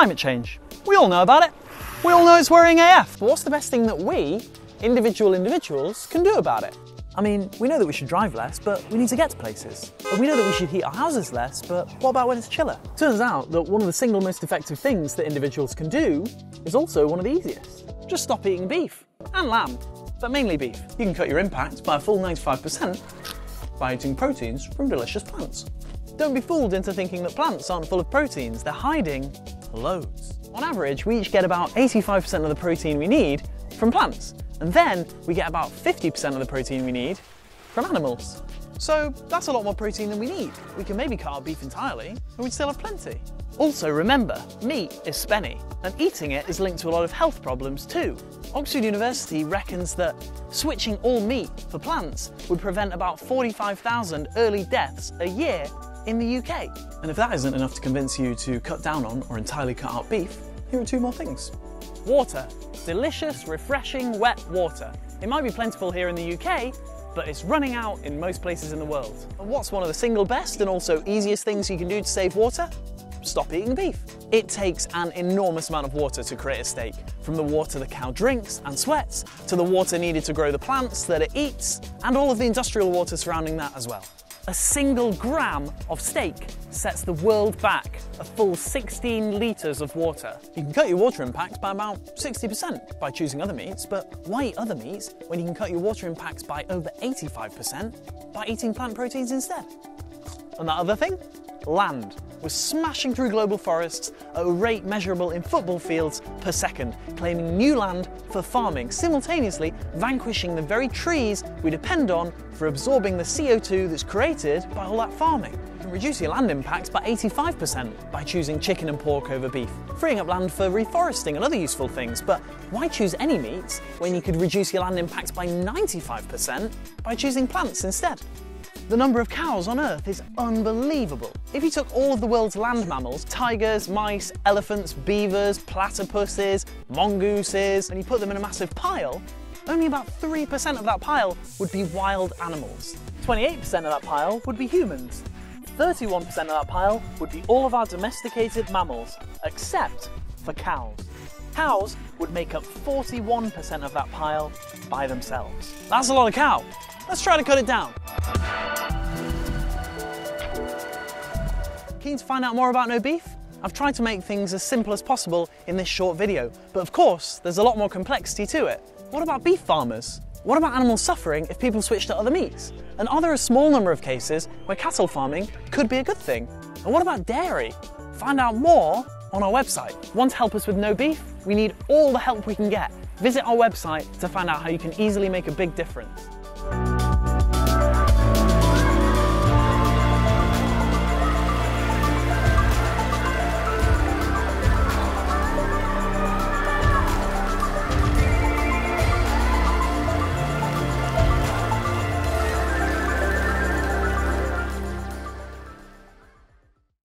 Climate change. We all know about it. We all know it's worrying AF. But what's the best thing that we, individual individuals, can do about it? I mean, we know that we should drive less, but we need to get to places. And we know that we should heat our houses less, but what about when it's chiller? Turns out that one of the single most effective things that individuals can do is also one of the easiest. Just stop eating beef and lamb, but mainly beef. You can cut your impact by a full 95% by eating proteins from delicious plants. Don't be fooled into thinking that plants aren't full of proteins, they're hiding loads. On average, we each get about 85% of the protein we need from plants, and then we get about 50% of the protein we need from animals. So that's a lot more protein than we need. We can maybe cut out beef entirely, and we'd still have plenty. Also remember, meat is spenny, and eating it is linked to a lot of health problems too. Oxford University reckons that switching all meat for plants would prevent about 45,000 early deaths a year in the UK. And if that isn't enough to convince you to cut down on or entirely cut out beef, here are two more things. Water. Delicious, refreshing, wet water. It might be plentiful here in the UK, but it's running out in most places in the world. And what's one of the single best and also easiest things you can do to save water? Stop eating beef. It takes an enormous amount of water to create a steak, from the water the cow drinks and sweats, to the water needed to grow the plants that it eats, and all of the industrial water surrounding that as well. A single gram of steak sets the world back a full 16 litres of water. You can cut your water impact by about 60% by choosing other meats, but why eat other meats when you can cut your water impacts by over 85% by eating plant proteins instead? And that other thing? Land. We're smashing through global forests at a rate measurable in football fields per second, claiming new land for farming, simultaneously vanquishing the very trees we depend on for absorbing the CO2 that's created by all that farming. You can reduce your land impacts by 85% by choosing chicken and pork over beef, freeing up land for reforesting and other useful things. But why choose any meats when you could reduce your land impacts by 95% by choosing plants instead? The number of cows on Earth is unbelievable. If you took all of the world's land mammals, tigers, mice, elephants, beavers, platypuses, mongooses, and you put them in a massive pile, only about 3% of that pile would be wild animals. 28% of that pile would be humans. 31% of that pile would be all of our domesticated mammals, except for cows. Cows would make up 41% of that pile by themselves. That's a lot of cow. Let's try to cut it down. Keen to find out more about no beef? I've tried to make things as simple as possible in this short video, but of course, there's a lot more complexity to it. What about beef farmers? What about animal suffering if people switch to other meats? And are there a small number of cases where cattle farming could be a good thing? And what about dairy? Find out more on our website. Want to help us with no beef? We need all the help we can get. Visit our website to find out how you can easily make a big difference.